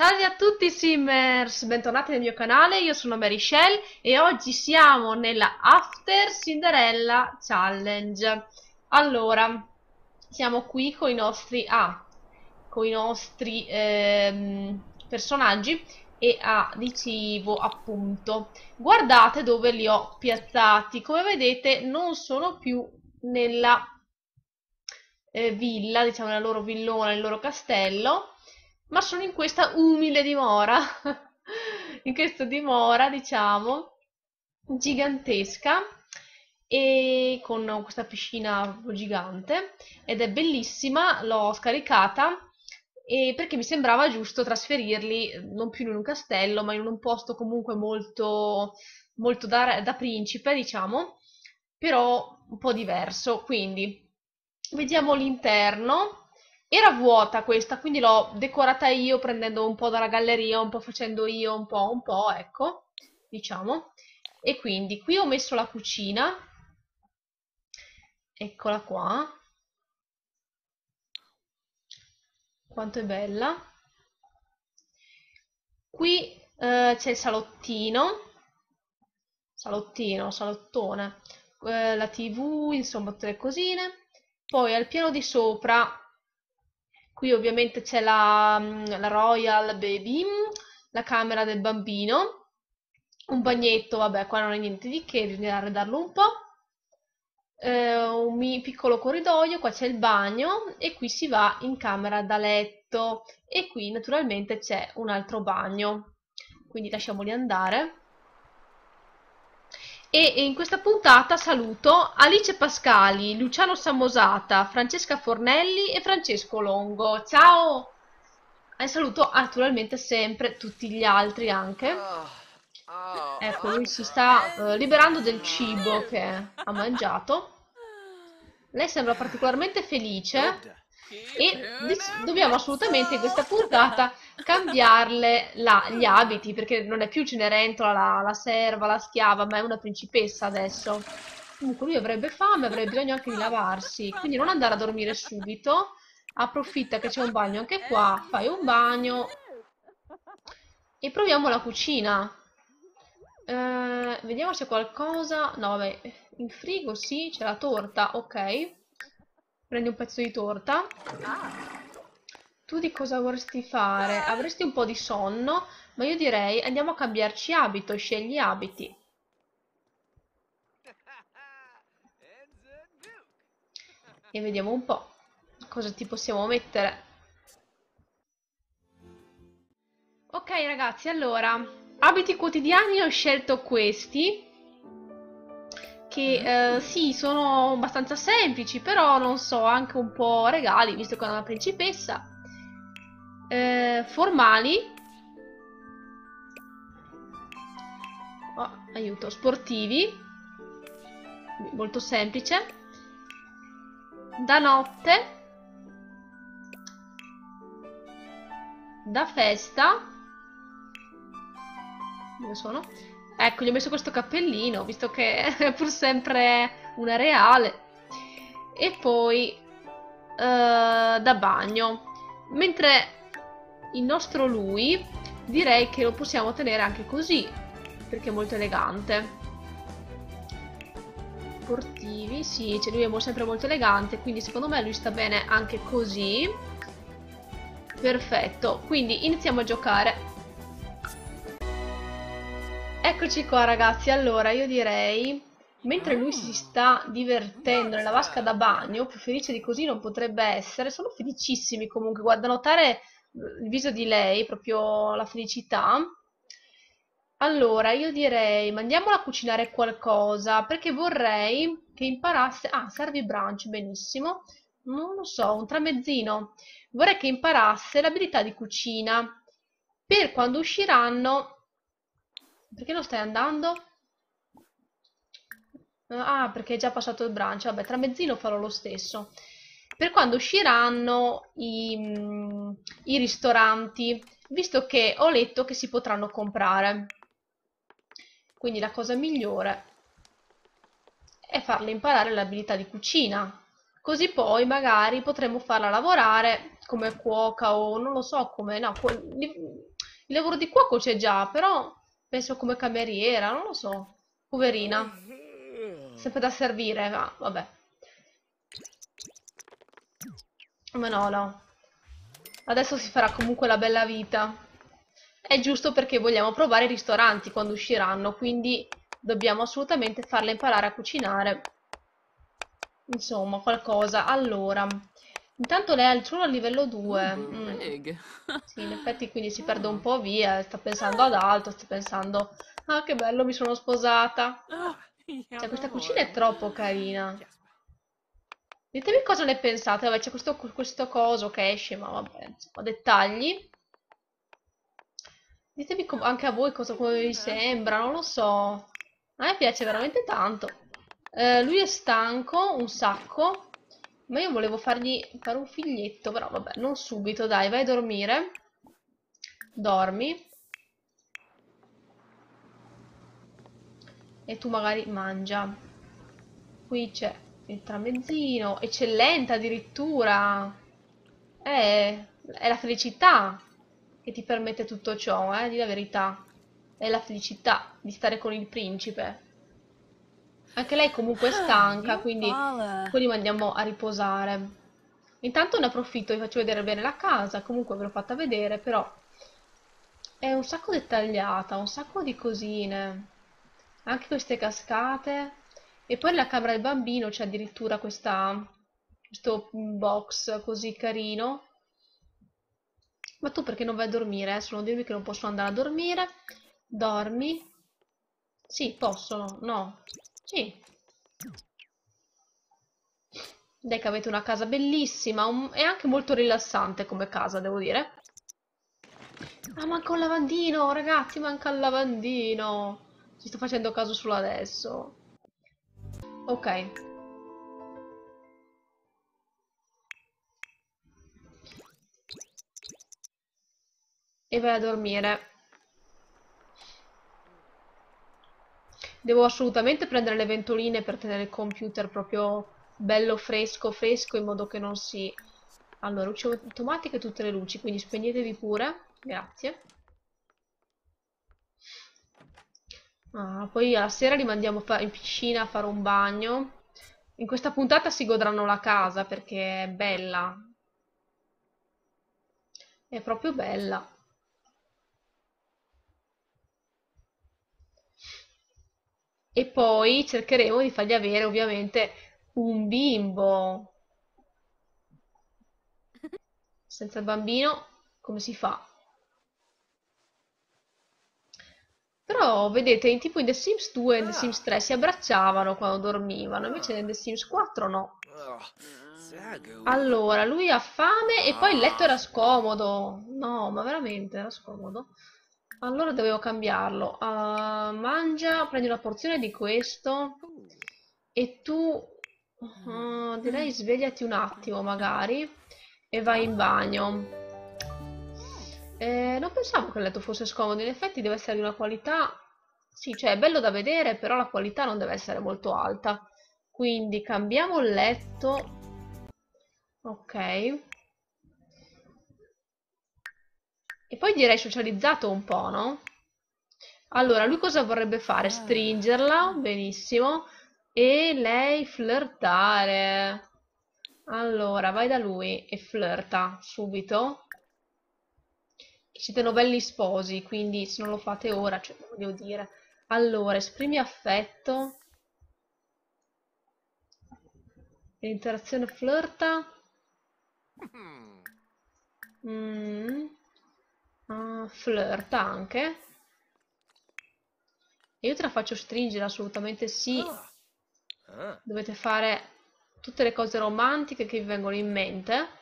Salve a tutti Simmers, bentornati nel mio canale, io sono Mary Shell e oggi siamo nella After Cinderella Challenge. Allora, siamo qui con i nostri, ah, con i nostri ehm, personaggi e a di cibo appunto. Guardate dove li ho piazzati, come vedete non sono più nella eh, villa, diciamo nella loro villona, nel loro castello, ma sono in questa umile dimora, in questa dimora, diciamo, gigantesca e con questa piscina gigante ed è bellissima, l'ho scaricata e perché mi sembrava giusto trasferirli non più in un castello ma in un posto comunque molto, molto da, da principe, diciamo, però un po' diverso, quindi vediamo l'interno era vuota questa, quindi l'ho decorata io prendendo un po' dalla galleria, un po' facendo io, un po', un po', ecco, diciamo. E quindi qui ho messo la cucina, eccola qua. Quanto è bella. Qui eh, c'è il salottino, salottino, salottone, eh, la tv, insomma tutte le cosine. Poi al piano di sopra Qui ovviamente c'è la, la Royal Baby, la camera del bambino, un bagnetto, vabbè qua non è niente di che, bisogna arredarlo un po', eh, un piccolo corridoio, qua c'è il bagno e qui si va in camera da letto e qui naturalmente c'è un altro bagno, quindi lasciamoli andare. E in questa puntata saluto Alice Pascali, Luciano Samosata, Francesca Fornelli e Francesco Longo. Ciao! E saluto naturalmente sempre tutti gli altri anche. Ecco, lui si sta uh, liberando del cibo che ha mangiato. Lei sembra particolarmente felice e dobbiamo assolutamente in questa puntata cambiarle la, gli abiti perché non è più Cenerentola la, la serva, la schiava ma è una principessa adesso. Comunque lui avrebbe fame, avrebbe bisogno anche di lavarsi quindi non andare a dormire subito. Approfitta che c'è un bagno anche qua fai un bagno e proviamo la cucina. Eh, vediamo se qualcosa. No vabbè in frigo sì c'è la torta ok Prendi un pezzo di torta. Tu di cosa vorresti fare? Avresti un po' di sonno, ma io direi andiamo a cambiarci abito, scegli abiti. E vediamo un po' cosa ti possiamo mettere. Ok ragazzi, allora, abiti quotidiani ho scelto questi che eh, sì, sono abbastanza semplici, però non so, anche un po' regali, visto che è una principessa. Eh, formali. Oh, aiuto, sportivi. Molto semplice. Da notte. Da festa. Dove sono? Ecco, gli ho messo questo cappellino, visto che è pur sempre una reale. E poi uh, da bagno. Mentre il nostro lui direi che lo possiamo tenere anche così, perché è molto elegante. Sportivi, sì, cioè lui è sempre molto elegante, quindi secondo me lui sta bene anche così. Perfetto, quindi iniziamo a giocare. Eccoci qua ragazzi, allora io direi, mentre lui si sta divertendo nella vasca da bagno, più felice di così non potrebbe essere, sono felicissimi comunque, guarda notare il viso di lei, proprio la felicità. Allora, io direi, mandiamola a cucinare qualcosa, perché vorrei che imparasse... Ah, serve brunch, benissimo. Non lo so, un tramezzino. Vorrei che imparasse l'abilità di cucina. Per quando usciranno perché non stai andando? Ah, perché è già passato il brunch. Vabbè, tra mezzino farò lo stesso. Per quando usciranno i, i ristoranti, visto che ho letto che si potranno comprare. Quindi la cosa migliore è farle imparare l'abilità di cucina. Così poi magari potremo farla lavorare come cuoca o non lo so come, no, Il lavoro di cuoco c'è già, però penso come cameriera, non lo so. Poverina. Sempre da servire, ma vabbè. No. Adesso si farà comunque la bella vita. È giusto perché vogliamo provare i ristoranti quando usciranno, quindi dobbiamo assolutamente farle imparare a cucinare. Insomma, qualcosa. Allora, intanto lei è solo a livello 2. Mm. Sì, in effetti quindi si perde un po' via, sta pensando ad altro, sta pensando, ah che bello, mi sono sposata. Cioè, questa cucina è troppo carina. Ditemi cosa ne pensate. Vabbè, c'è questo, questo coso che esce, ma vabbè, insomma, dettagli. Ditemi anche a voi cosa come vi sembra, non lo so. A me piace veramente tanto. Eh, lui è stanco, un sacco. Ma io volevo fargli fare un figlietto, però vabbè, non subito, dai, vai a dormire. Dormi. E tu magari mangia. Qui c'è il tramezzino, eccellente addirittura. Eh, è la felicità che ti permette tutto ciò, eh, di la verità. È la felicità di stare con il principe. Anche lei comunque è stanca, quindi poi li mandiamo a riposare. Intanto ne approfitto, vi faccio vedere bene la casa, comunque ve l'ho fatta vedere, però è un sacco dettagliata, un sacco di cosine. Anche queste cascate. E poi nella camera del bambino c'è addirittura questa, questo box così carino. Ma tu perché non vai a dormire? Eh? Solo dirmi che non posso andare a dormire. Dormi. Sì, possono. No. Sì. Dai che avete una casa bellissima. Un... E anche molto rilassante come casa, devo dire. Ah, manca un lavandino, ragazzi, manca il lavandino. Ci sto facendo caso solo adesso. Ok. E vai a dormire. Devo assolutamente prendere le ventoline per tenere il computer proprio bello fresco fresco in modo che non si... Allora, luci automatiche tutte le luci, quindi spegnetevi pure. Grazie. Ah, poi alla sera li mandiamo in piscina a fare un bagno. In questa puntata si godranno la casa perché è bella. È proprio bella. E poi cercheremo di fargli avere ovviamente un bimbo. Senza il bambino come si fa? Però, vedete, in tipo in The Sims 2 e The Sims 3 si abbracciavano quando dormivano, invece nel The Sims 4 no. Allora, lui ha fame e poi il letto era scomodo. No, ma veramente era scomodo. Allora dovevo cambiarlo. Uh, mangia, prendi una porzione di questo. E tu... Uh, direi svegliati un attimo magari. E vai in bagno. Eh, non pensavo che il letto fosse scomodo, in effetti deve essere di una qualità... Sì, cioè è bello da vedere, però la qualità non deve essere molto alta. Quindi cambiamo il letto. Ok. E poi direi socializzato un po', no? Allora, lui cosa vorrebbe fare? Ah. Stringerla, benissimo. E lei flirtare. Allora, vai da lui e flirta subito siete novelli sposi, quindi se non lo fate ora, cioè, voglio dire. Allora, esprimi affetto. L'interazione flirta. Mm. Uh, flirta anche. Io te la faccio stringere, assolutamente sì. Ah. Dovete fare tutte le cose romantiche che vi vengono in mente.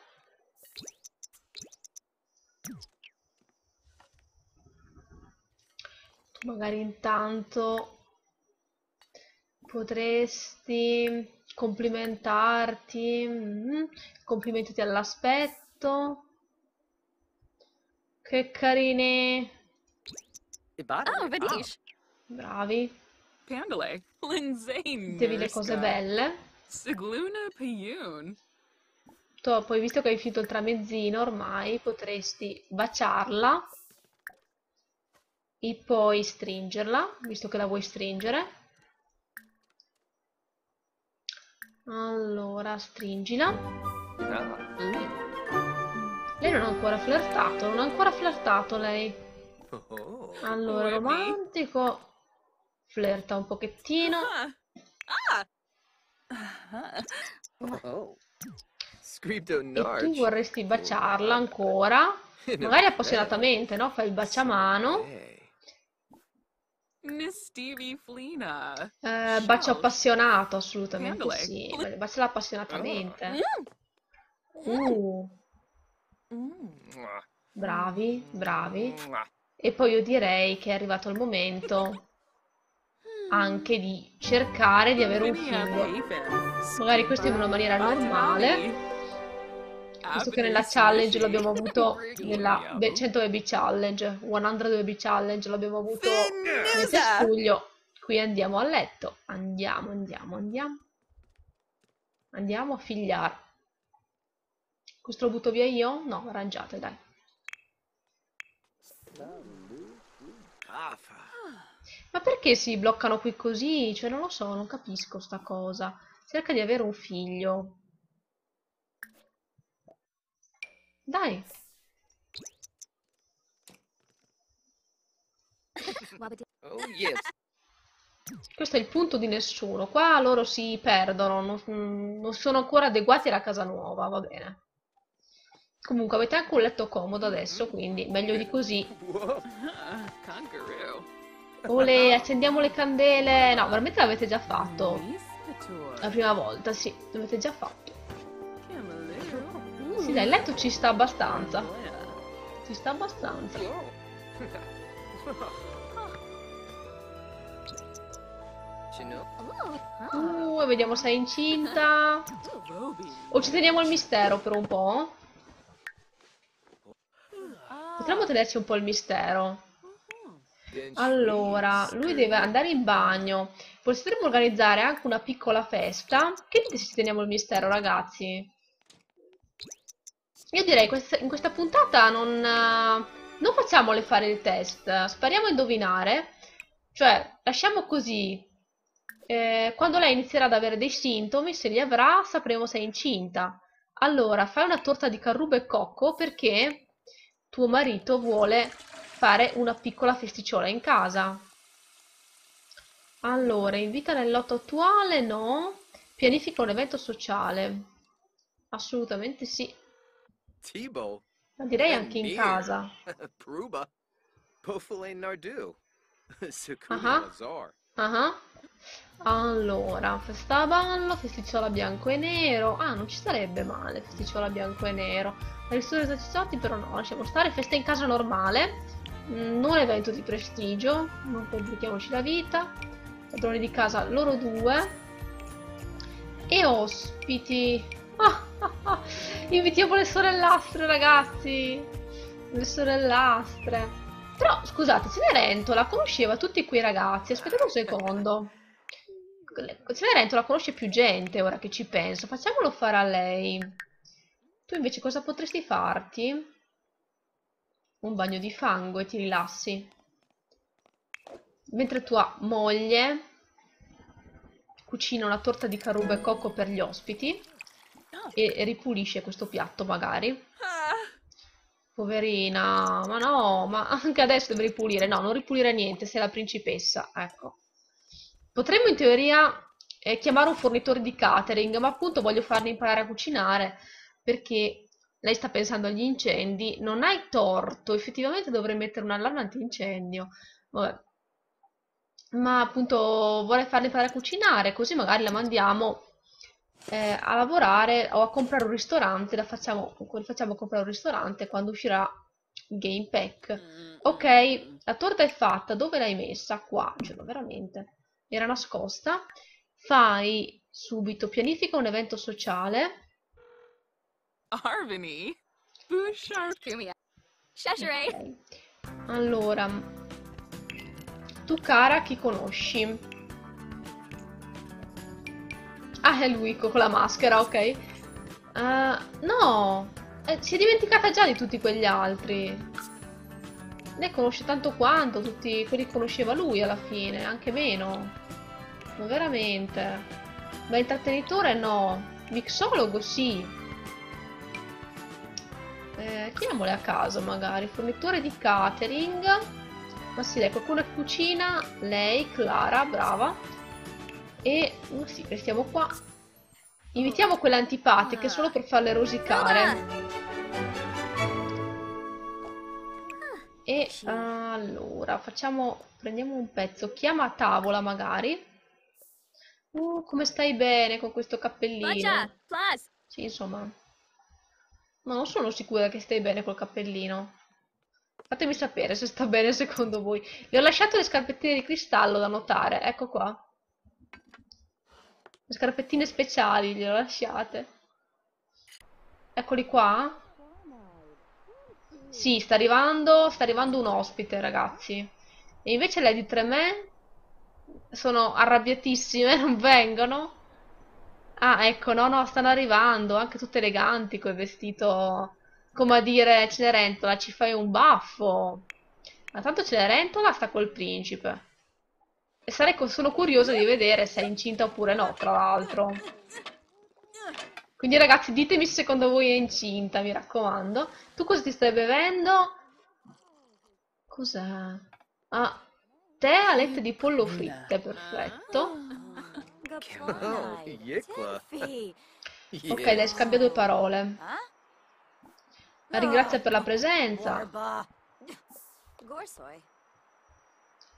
magari intanto potresti complimentarti, mm, complimentati all'aspetto. Che carini. Oh, vediš. Bravi. Pandale. Lindsay. Devi le cose belle. Sigluna Payun. Tu, poi visto che hai finito il tramezzino, ormai potresti baciarla e poi stringerla, visto che la vuoi stringere. Allora, stringila. Ah. Lei non ha ancora flirtato, non ha ancora flirtato lei. Oh. Allora, romantico. Flirta un pochettino. Ah. Oh. E tu vorresti baciarla ancora? Magari appassionatamente, no? Fai il baciamano. Eh, bacio appassionato, assolutamente sì. Baciala appassionatamente. Uh. Bravi, bravi. E poi io direi che è arrivato il momento anche di cercare di avere un figlio. Magari questo in una maniera normale. Visto che nella challenge l'abbiamo avuto nella 100 baby challenge, 100 baby challenge l'abbiamo avuto nel cespuglio. Qui andiamo a letto. Andiamo, andiamo, andiamo. Andiamo a figliare. Questo lo butto via io? No, arrangiate, dai. Ma perché si bloccano qui così? Cioè, non lo so, non capisco sta cosa. Cerca di avere un figlio. Dai. Oh, yes. Questo è il punto di nessuno. Qua loro si perdono, non, non sono ancora adeguati alla casa nuova, va bene. Comunque avete anche un letto comodo adesso, quindi meglio di così. Ole, accendiamo le candele. No, veramente l'avete già fatto. La prima volta, sì, l'avete già fatto. Sì, dai, il letto ci sta abbastanza. Ci sta abbastanza. Uh, vediamo se è incinta. O ci teniamo il mistero per un po'? Potremmo tenerci un po' il mistero. Allora, lui deve andare in bagno. Potremmo organizzare anche una piccola festa. Che dite se ci teniamo il mistero, ragazzi? Io direi questa, in questa puntata non, non facciamole fare il test. Spariamo a indovinare. Cioè, lasciamo così. Eh, quando lei inizierà ad avere dei sintomi, se li avrà, sapremo se è incinta. Allora, fai una torta di carrubo e cocco perché tuo marito vuole fare una piccola festicciola in casa. Allora, invita nel lotto attuale? No. Pianifica un evento sociale? Assolutamente sì. Tibo. Ma direi anche in casa. Pruba. Pofule Nardu. Sukuna Ah. Allora, festa a ballo, festicciola bianco e nero. Ah, non ci sarebbe male, festicciola bianco e nero. Ristori esercitati però no, lasciamo stare. Festa in casa normale. Mm, non evento di prestigio, non complichiamoci la vita. Padroni di casa loro due. E ospiti. Invitiamo le sorellastre, ragazzi. Le sorellastre. Però, scusate, Cenerentola conosceva tutti quei ragazzi. Aspettate un secondo. Cenerentola conosce più gente, ora che ci penso. Facciamolo fare a lei. Tu invece cosa potresti farti? un bagno di fango e ti rilassi. Mentre tua moglie cucina una torta di caruba e cocco per gli ospiti e ripulisce questo piatto magari. Poverina, ma no, ma anche adesso deve ripulire. No, non ripulire niente, sei la principessa, ecco. Potremmo in teoria eh, chiamare un fornitore di catering, ma appunto voglio farne imparare a cucinare perché lei sta pensando agli incendi, non hai torto, effettivamente dovrei mettere un allarme antincendio. Vabbè. Ma appunto vorrei farle imparare a cucinare, così magari la mandiamo eh, a lavorare o a comprare un ristorante, la facciamo, facciamo comprare un ristorante quando uscirà Game Pack. Ok, la torta è fatta, dove l'hai messa? Qua, ce l'ho veramente. Era nascosta. Fai subito, pianifica un evento sociale. Shashere. Okay. Allora, tu cara chi conosci? Ah, è lui con la maschera, ok. Uh, no, eh, si è dimenticata già di tutti quegli altri. Lei conosce tanto quanto tutti quelli che conosceva lui alla fine, anche meno. Ma veramente. Ma intrattenitore no. Mixologo sì. Eh, chiamiamole a caso magari. Fornitore di catering. Ma sì, dai, qualcuno che cucina. Lei, Clara, brava. E ma sì, restiamo qua. Invitiamo quelle antipatiche solo per farle rosicare. E allora, facciamo, prendiamo un pezzo, chiama a tavola magari. Uh, come stai bene con questo cappellino? Sì, insomma. Ma non sono sicura che stai bene col cappellino. Fatemi sapere se sta bene secondo voi. Le ho lasciato le scarpettine di cristallo da notare, ecco qua. Le scarpettine speciali le ho lasciate. Eccoli qua. Sì, sta arrivando, sta arrivando un ospite, ragazzi. E invece le di Tremè sono arrabbiatissime, non vengono. Ah, ecco, no, no, stanno arrivando, anche tutte eleganti col vestito, come a dire, Cenerentola, ci fai un baffo. Ma tanto Cenerentola sta col principe. E sarei, sono curiosa di vedere se è incinta oppure no, tra l'altro. Quindi ragazzi ditemi se secondo voi è incinta, mi raccomando. Tu cosa ti stai bevendo? Cos'è? Ah, tè a lette di pollo fritte, perfetto. Ok, dai, scambia due parole. La ringrazia per la presenza.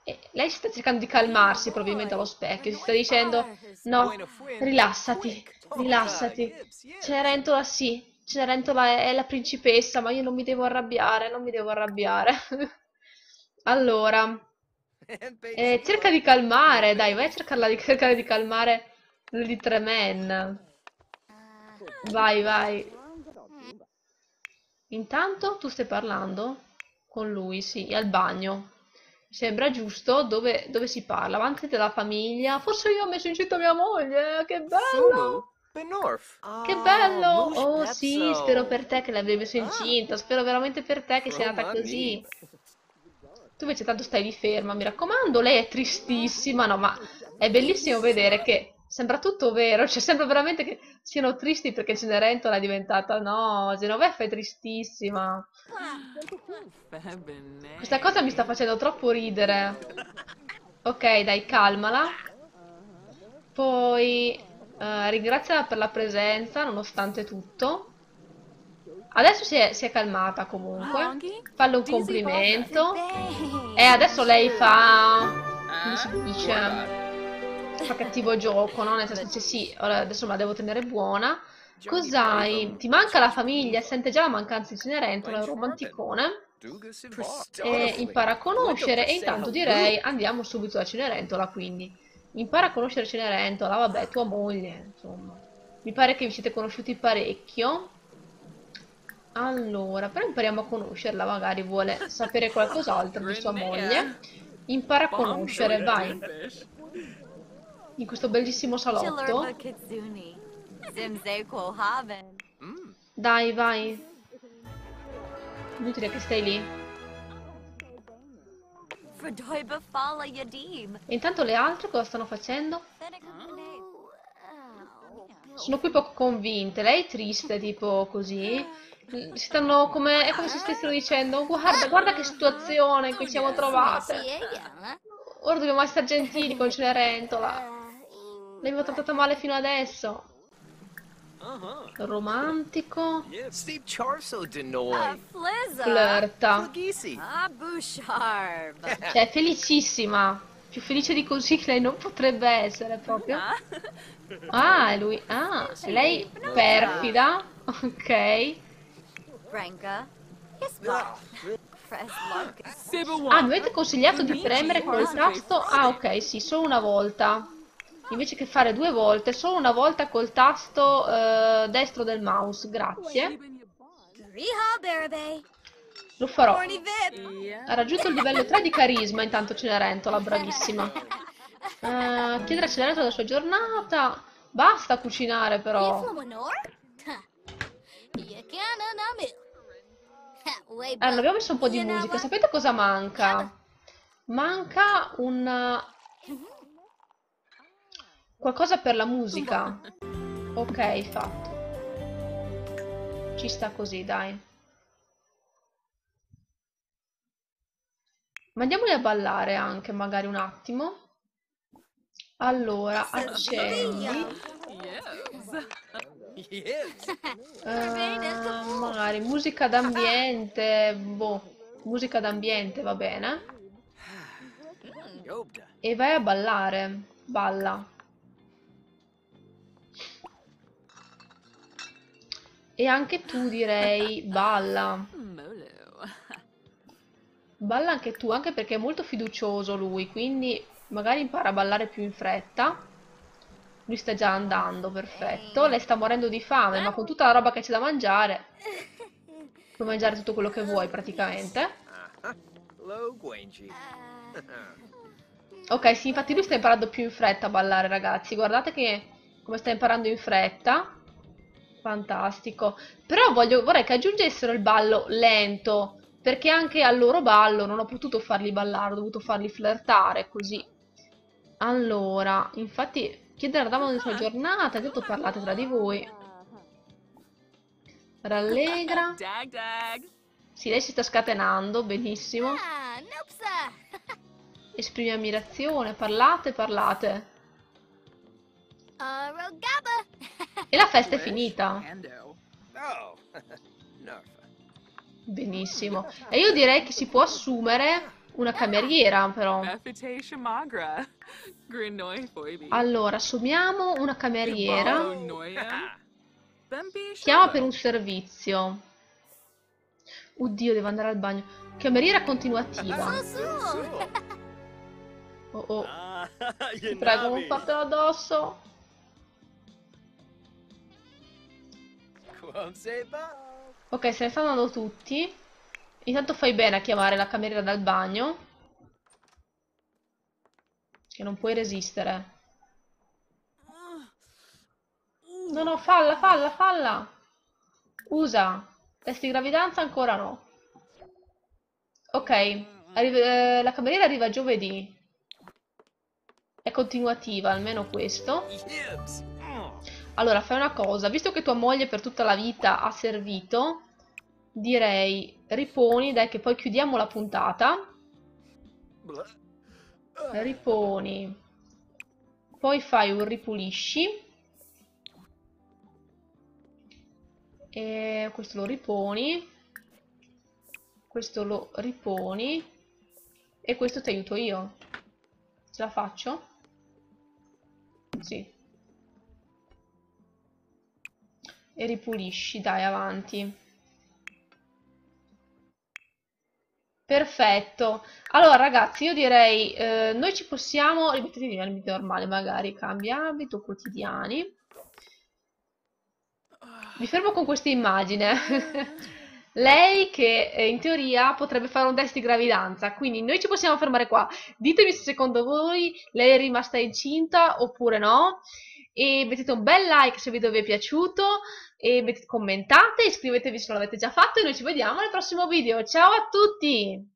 E lei sta cercando di calmarsi probabilmente allo specchio, si sta dicendo no, rilassati, rilassati. Cenerentola sì, Cenerentola è, è la principessa, ma io non mi devo arrabbiare, non mi devo arrabbiare. allora, eh, cerca di calmare, dai, vai a cercarla di, cercare di calmare Lily Tremen. Vai, vai. Intanto tu stai parlando con lui, sì, al bagno sembra giusto dove, dove si parla? Avanti della famiglia? Forse io ho messo in città mia moglie che bello! Che bello! Oh sì spero per te che l'avevi messo incinta spero veramente per te che sia nata così. tu invece tanto stai lì ferma mi raccomando lei è tristissima no ma è bellissimo vedere che sembra tutto vero, cioè sembra veramente che siano tristi perché Cenerentola è diventata, no, Genoveffa è tristissima. Questa cosa mi sta facendo troppo ridere. Ok, dai, calmala. Poi uh, ringraziala per la presenza, nonostante tutto. Adesso si è, si è calmata comunque. Falle un complimento. E adesso lei fa... come si dice? Fa cattivo gioco, no? Nel senso che sì, adesso me la devo tenere buona. Cos'hai? Ti manca la famiglia, sente già la mancanza di Cenerentola, è un romanticone. E impara a conoscere e intanto direi andiamo subito da Cenerentola quindi. Impara a conoscere Cenerentola, vabbè, tua moglie, insomma. Mi pare che vi siete conosciuti parecchio. Allora, però impariamo a conoscerla, magari vuole sapere qualcos'altro di sua moglie. Impara a conoscere, vai in questo bellissimo salotto. Dai, vai. Inutile che stai lì. E intanto le altre cosa stanno facendo? Sono qui poco convinte. Lei è triste, tipo così. Si stanno come... È come se stessero dicendo guarda, guarda che situazione in cui siamo trovate. Ora dobbiamo essere gentili con Cenerentola. L'avevo trattata male fino adesso. Romantico. Flirta. Cioè, è felicissima. Più felice di così che lei non potrebbe essere proprio. Ah, è lui. Ah, lei perfida. Ok. Ah, mi avete consigliato di premere col tasto? Ah, ok, sì, solo una volta invece che fare due volte, solo una volta col tasto eh, destro del mouse. Grazie. Lo farò. Ha raggiunto il livello 3 di carisma, intanto Cenerentola, bravissima. Uh, chiedere a Cenerentola la sua giornata. Basta cucinare però. Allora, abbiamo messo un po' di musica. Sapete cosa manca? Manca un... Qualcosa per la musica. Ok, fatto. Ci sta così, dai. Mandiamoli a ballare anche, magari un attimo. Allora, accendi. Eh, magari musica d'ambiente. Boh, musica d'ambiente va bene. Yobda. E vai a ballare. Balla. E anche tu direi balla. Balla anche tu, anche perché è molto fiducioso lui, quindi magari impara a ballare più in fretta. Lui sta già andando, perfetto. Lei sta morendo di fame, ma con tutta la roba che c'è da mangiare, puoi mangiare tutto quello che vuoi praticamente. Ok, sì, infatti lui sta imparando più in fretta a ballare, ragazzi. Guardate che come sta imparando in fretta. Fantastico. Però voglio, vorrei che aggiungessero il ballo lento, perché anche al loro ballo non ho potuto farli ballare, ho dovuto farli flirtare, così. Allora, infatti, chiedere a Dama della sua giornata, intanto parlate tra di voi. Rallegra. Sì, lei si sta scatenando, benissimo. Ah. Esprimi ammirazione, parlate, parlate. Uh, Rogaba. E la festa è finita. Oh. Benissimo. E io direi che si può assumere una cameriera, però. Allora, assumiamo una cameriera. Chiama per un servizio. Oddio, devo andare al bagno. Cameriera continuativa. Su. Oh oh. Ah, Ti prego, non fatelo addosso. Ok, se ne stanno andando tutti. Intanto fai bene a chiamare la cameriera dal bagno. Che non puoi resistere. No, no, falla, falla, falla. Usa. Test di gravidanza ancora no. Ok, eh, la cameriera arriva giovedì. È continuativa, almeno questo. Allora, fai una cosa, visto che tua moglie per tutta la vita ha servito, direi riponi, dai che poi chiudiamo la puntata. Riponi. Poi fai un ripulisci. E questo lo riponi. Questo lo riponi. E questo ti aiuto io. Ce la faccio? Sì. E ripulisci, dai, avanti. Perfetto. Allora, ragazzi, io direi, eh, noi ci possiamo... Rimettetevi nell'ambito normale, magari. Cambia abito, quotidiani. Mi fermo con questa immagine. Lei che eh, in teoria potrebbe fare un test di gravidanza, quindi noi ci possiamo fermare qua. Ditemi se secondo voi lei è rimasta incinta oppure no. E mettete un bel like se il video vi è piaciuto e mettete- commentate, iscrivetevi se non l'avete già fatto e noi ci vediamo nel prossimo video. Ciao a tutti!